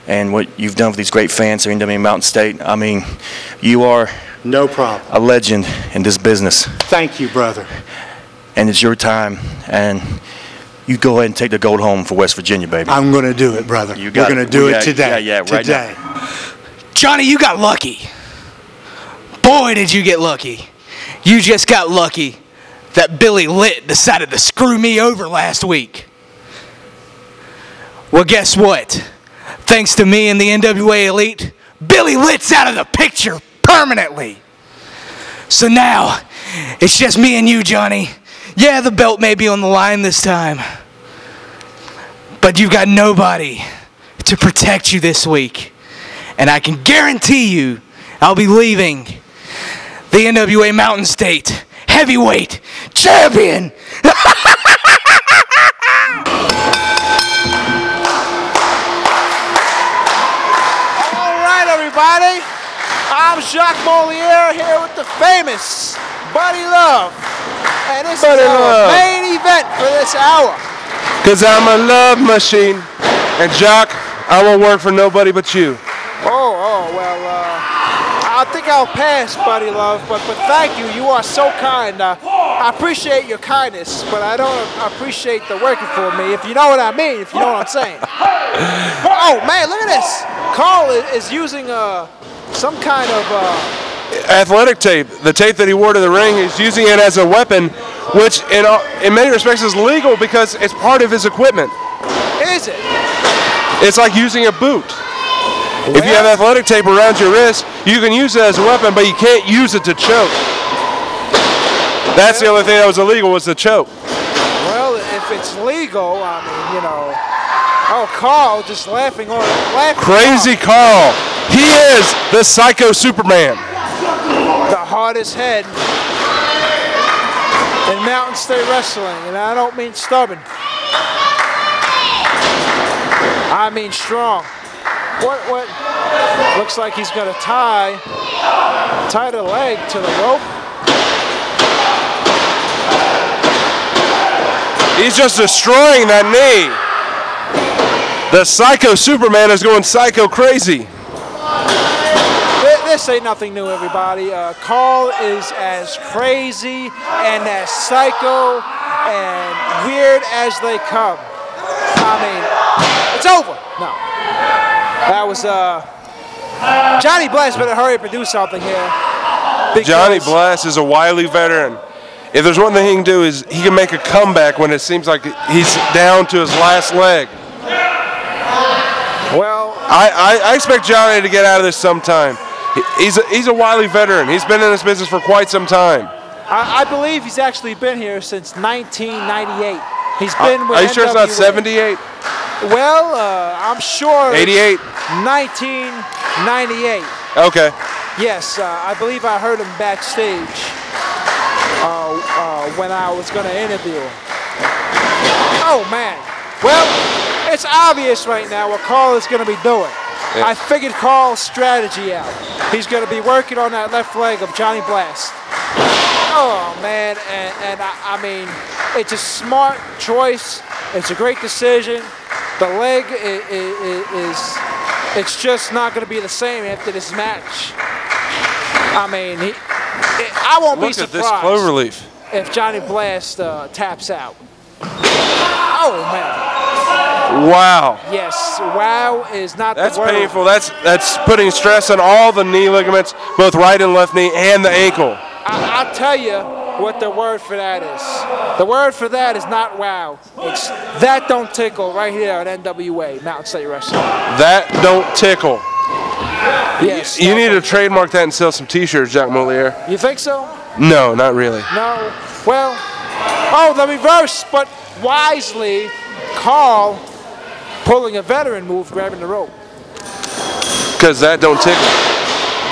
and what you've done for these great fans here in NWA Mountain State. I mean, you are no problem a legend in this business, Thank you, brother. and it's your time. And you go ahead and take the gold home for West Virginia, baby. I'm going to do it, brother. You We're going to do it got- today. yeah, yeah, right today. Johnny, you got lucky. Boy, did you get lucky. You just got lucky that Billy Litt decided to screw me over last week. Well, guess what? Thanks to me and the NWA Elite, Billy Litt's out of the picture permanently. So now, it's just me and you, Johnny. Yeah, the belt may be on the line this time, but you've got nobody to protect you this week. And I can guarantee you, I'll be leaving the NWA Mountain State heavyweight champion. All right, everybody. I'm Jacques Moliere here with the famous Buddy Love. And this Buddy is our main event for this hour. Because I'm a love machine. And Jock, I won't work for nobody but you. Oh, oh, well, uh, I think I'll pass, Buddy Love, but, but thank you. You are so kind. Uh, I appreciate your kindness, but I don't appreciate the working for me, if you know what I mean, if you know what I'm saying. oh, man, look at this. Karl is, is using uh, some kind of... Uh, Athletic tape, the tape that he wore to the ring, he's using it as a weapon, which in, all, in many respects is legal because it's part of his equipment. is it? It's like using a boot. If you have athletic tape around your wrist, you can use it as a weapon, but you can't use it to choke. That's the only thing that was illegal was the choke. Well, if it's legal, I mean, you know... Oh, Karl just laughing on laughing. Crazy Karl. He is the Psycho Superman. The hardest head in Mountain State Wrestling, and I don't mean stubborn. I mean strong. What? What? Looks like he's gonna tie tie the leg to the rope. He's just destroying that knee. The Psycho Superman is going psycho crazy. Th- This ain't nothing new, everybody. Uh, Karl is as crazy and as psycho and weird as they come. I mean, it's over. No. That was, uh, Johnny Blast better hurry up and do something here. Johnny Blast is a wily veteran. If there's one thing he can do is he can make a comeback when it seems like he's down to his last leg. Well, I, I, I expect Johnny to get out of this sometime. He- He's a, he's a wily veteran. He's been in this business for quite some time. I, I believe he's actually been here since 1998. He's been with Are you sure it's not 78? Well, uh, I'm sure. 88? 1998. Okay. Yes, uh, I believe I heard him backstage uh, uh, when I was going to interview him. Oh, man. Well, it's obvious right now what Karl is going to be doing. Yeah. I figured Karl's strategy out. He's going to be working on that left leg of Johnny Blast. Oh, man. And, and I, I mean, it's a smart choice. It's a great decision. The leg is, is it's just not going to be the same after this match. I mean, he, I won't be Look at this surprised cloverleaf. if Johnny Blast uh, taps out. Oh man! Wow. Yes, wow is not That's the word. painful. That's that's putting stress on all the knee ligaments, both right and left knee, and the ankle. I, I'll tell you what the word for that is. The word for that is not wow. It's that don't tickle right here at NWA Mountain State Wrestling. That don't tickle. Yes. You need to trademark that and sell some T-shirts, Jack Moliere. You think so? No, not really. No. Well, oh, the reverse, but wisely, Karl pulling a veteran move, grabbing the rope. Because that don't tickle.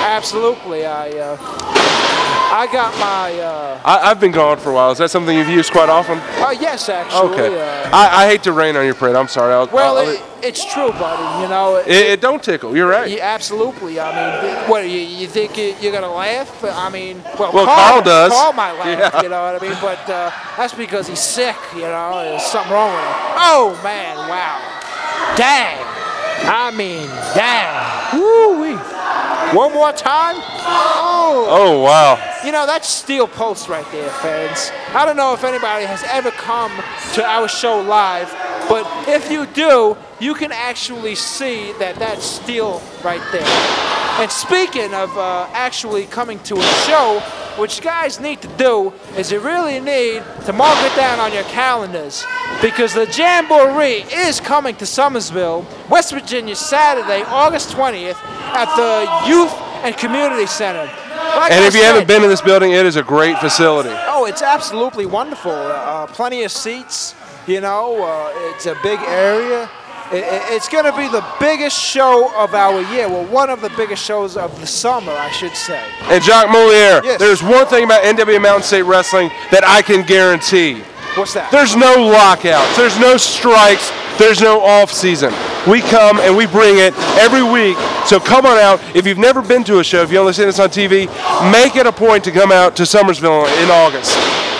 Absolutely, I, uh, I got my. Uh, I, I've been gone for a while. Is that something you've used quite often? uh, yes, actually. Okay. Uh, I, I hate to rain on your parade. I'm sorry. I'll, well, I'll- it, it's true, buddy. You know. it, it don't tickle. You're right. Absolutely. I mean, what you, you think you, you're gonna laugh? I mean, well, Well, Karl, Karl does. Karl might laugh. Yeah. You know what I mean? But uh, that's because he's sick. You know, there's something wrong with him. Oh man, wow, dang. I mean, dang. Woo wee. One more time. Oh. Oh wow. You know, that's steel post right there, fans. I don't know if anybody has ever come to our show live, but if you do, you can actually see that that's steel right there. And speaking of uh, actually coming to a show, what you guys need to do is you really need to mark it down on your calendars because the Jamboree is coming to Summersville, West Virginia, Saturday, August 20th at the Youth and Community Center. Like and I if you said, haven't been in this building, it is a great facility. Oh, it's absolutely wonderful. Uh, plenty of seats. You know, uh, it's a big area. It, it- it's going to be the biggest show of our year. Well, one of the biggest shows of the summer, I should say. And Jacques Moliere, Yes. there's one thing about NWA Mountain State Wrestling that I can guarantee. What's that? There's no lockouts. There's no strikes. There's no off season. We come and we bring it every week. So come on out. If you've never been to a show, if you only seen us on TV, make it a point to come out to Summersville in August.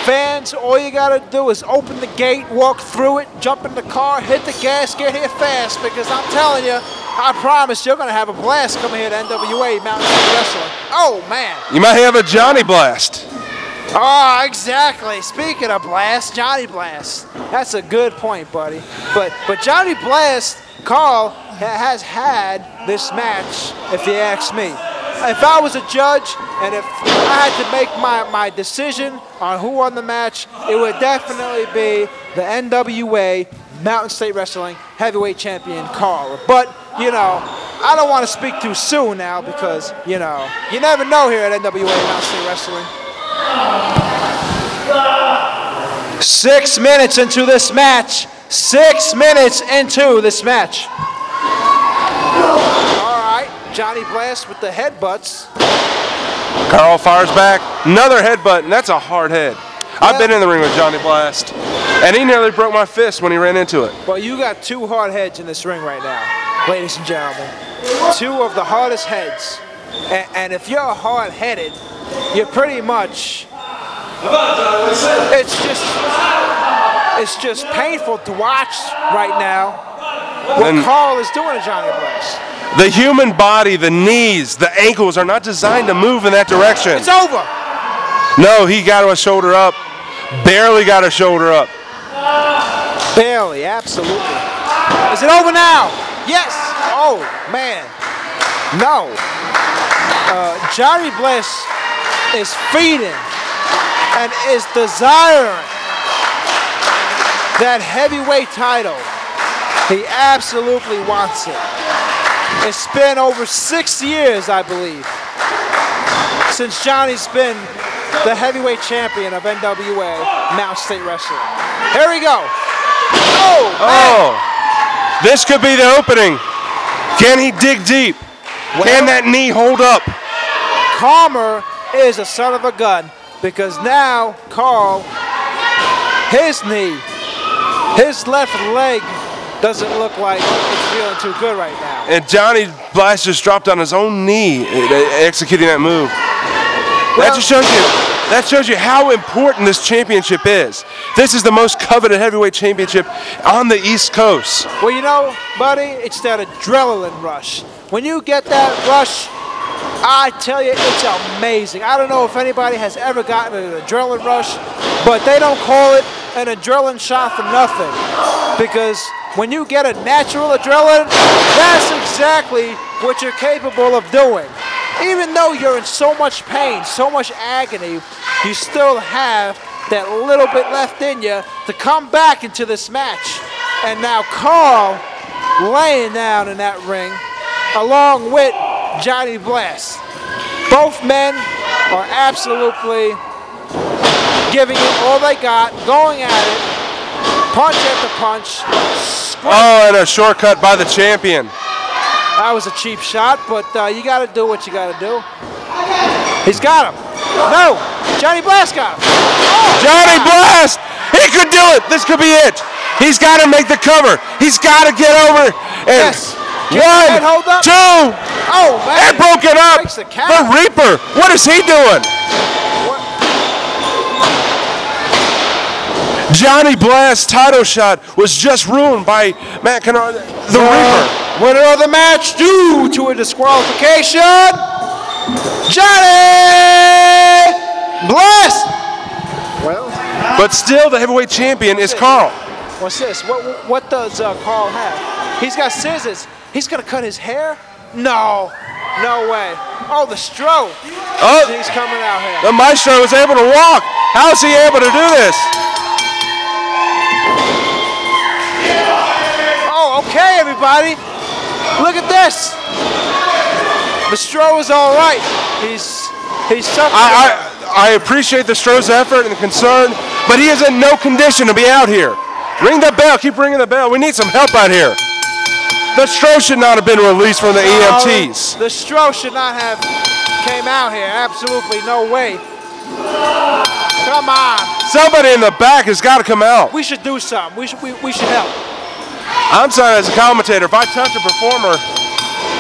Fans, all you got to do is open the gate, walk through it, jump in the car, hit the gas, get here fast because I'm telling you, I promise you're going to have a blast coming here to NWA Mountain Wrestling. Oh, man. You might have a Johnny Blast. Oh, exactly. Speaking of Blast, Johnny Blast. That's a good point, buddy. But but Johnny Blast, Karl has had this match. If you ask me, if I was a judge and if I had to make my my decision on who won the match, it would definitely be the NWA Mountain State Wrestling Heavyweight Champion Karl. But you know. I don't want to speak too soon now because, you know, you never know here at NWA Mountain State Wrestling. Six minutes into this match. Six minutes into this match. Johnny Blast with the headbutts. Karl fires back. Another headbutt, and that's a hard head. I've been in the ring with Johnny Blast, and he nearly broke my fist when he ran into it. Well, you got two hard heads in this ring right now, ladies and gentlemen. Two of the hardest heads And, and if you're hard-headed, you're pretty much. It's just, it's just painful to watch right now. What And- Karl is doing to Johnny Blast. The human body, the knees, the ankles are not designed to move in that direction. It's over. No, he got a shoulder up. Barely got a shoulder up. Barely, absolutely. Is it over now? Yes. Oh man, no. Uh, Johnny Blast is feeding and is desiring that heavyweight title. He absolutely wants it. It's been over six years, I believe, since Johnny's been the heavyweight champion of NWA Mount State Wrestling. Here we go. Oh, Oh, this could be the opening. Can he dig deep? Can that knee hold up? Calmer is a son of a gun because now Karl, his knee, his left leg doesn't look like it's feeling too good right now. And Johnny Blast just dropped on his own knee uh, executing that move. that just shows you that shows you how important this championship is. This is the most coveted heavyweight championship on the East Coast. Well, you know, buddy, it's that adrenaline rush. When you get that rush, I tell you, it's amazing. I don't know if anybody has ever gotten an adrenaline rush, but they don't call it an adrenaline shot for nothing. Because when you get a natural adrenaline, that's exactly what you're capable of doing. Even though you're in so much pain, so much agony, you still have that little bit left in you to come back into this match. And now Karl laying down in that ring along with Johnny Blast. Both men are absolutely giving it all they got, going at it, punch after punch. Oh, and a shortcut by the champion. That was a cheap shot, but uh, you got to do what you got to do. He's got him. No, Johnny Blast got him. Johnny Blast! He could do it! This could be it! He's got to make the cover. He's got to get over. And Yes. One, hold up? two, Oh, man. and broken up. The. The Reaper. What is he doing? Johnny Blast's title shot was just ruined by Matt Conard, the Reaper. Winner of the match due to a disqualification, Johnny Blast. Well, But still, the heavyweight champion is Karl. what's this? What what does uh, Karl have? He's got scissors. He's gonna cut his hair? No, no way. Oh, the stroke. Oh. he's coming out here. The Maestro is able to walk. How is he able to do this? Okay, everybody. Look at this. The Stro is all right. He's he's suffering. I, I, I appreciate the Stro's effort and concern, but he is in no condition to be out here. Ring the bell. Keep ringing the bell. We need some help out here. The Stroh should not have been released from the E EMTs. The Stro should not have came out here. Absolutely no way. Come on. Somebody in the back has got to come out. We should do something. We should we, we should help. I'm sorry, as a commentator, if I touch a performer,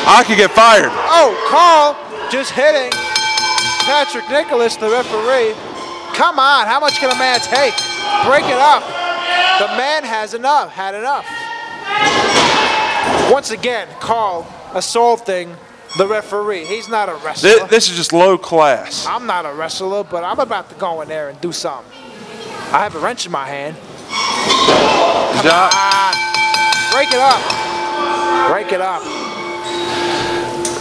I could get fired. Oh, Karl just hitting Patrick Nicholas, the referee. Come on, how much can a man take? Break it up. The man has enough, had enough. Once again, Karl assaulting the referee. He's not a wrestler. This, this is just low class. I'm not a wrestler, but I'm about to go in there and do something. I have a wrench in my hand. Jo- Break it up. Break it up.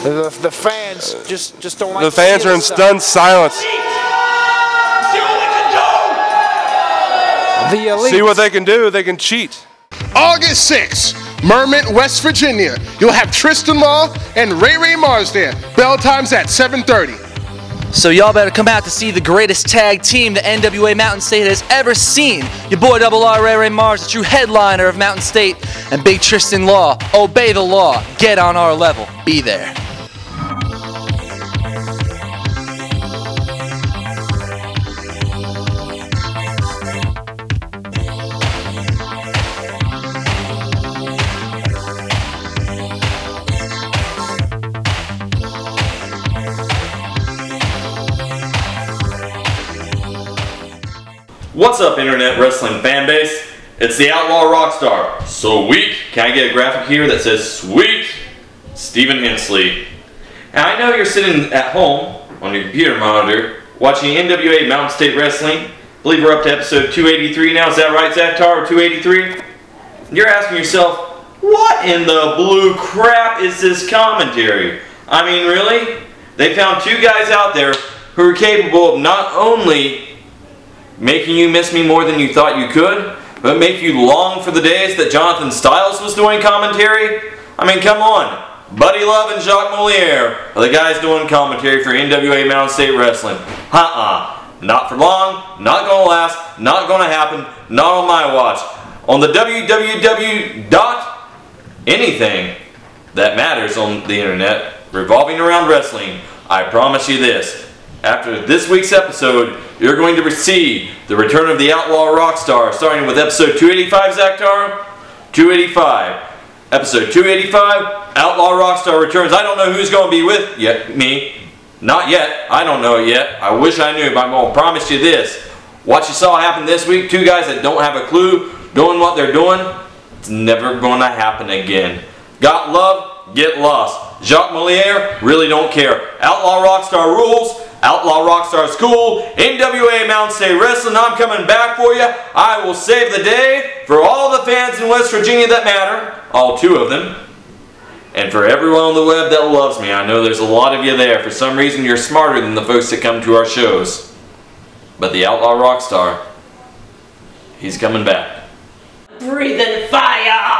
The, the fans just just don't like The fans are in this stuff. stunned silence. The elite. See what they can do. They can cheat. August 6th, Mermont, West Virginia. You'll have Tristan Law and Ray Ray Marz there. Bell times at 7:30. So y'all better come out to see the greatest tag team the NWA Mountain State has ever seen. Your boy Double R Ray Ray Marz, the true headliner of Mountain State, and Big Tristan Law. Obey the law. Get on our level. Be there. What's up, Internet Wrestling fan base? It's the Outlaw Rockstar. So weak. Can I get a graphic here that says sweet Stephen Hensley? And I know you're sitting at home on your computer monitor watching NWA Mountain State Wrestling. I believe we're up to episode 283 now. Is that right, Zach Tar? 283? You're asking yourself, what in the blue crap is this commentary? I mean, really? They found two guys out there who are capable of not only making you miss me more than you thought you could, but make you long for the days that Jonathan Styles was doing commentary? I mean, come on. Buddy Love and Jacques Moliere are the guys doing commentary for NWA Mountain State Wrestling. Uh-uh. Not for long, not gonna last, not gonna happen, not on my watch. On the www dot anything that matters on the internet revolving around wrestling, I promise you this. After this week's episode, you're going to receive the return of the Outlaw Rockstar, starting with episode 285, Zach Zaktar. 285. Episode 285, Outlaw Rockstar returns. I don't know who's going to be with yet, me. Not yet. I don't know yet. I wish I knew, but I'm going to promise you this. What you saw happen this week, two guys that don't have a clue doing what they're doing, it's never going to happen again. Got love, get lost. Jacques Moliere, really don't care. Outlaw Rockstar rules. Outlaw Rockstar School, NWA Mountain State Wrestling. I'm coming back for you. I will save the day for all the fans in West Virginia that matter, all two of them. And for everyone on the web that loves me, I know there's a lot of you there. For some reason, you're smarter than the folks that come to our shows. But the Outlaw Rockstar, he's coming back. Breathing fire!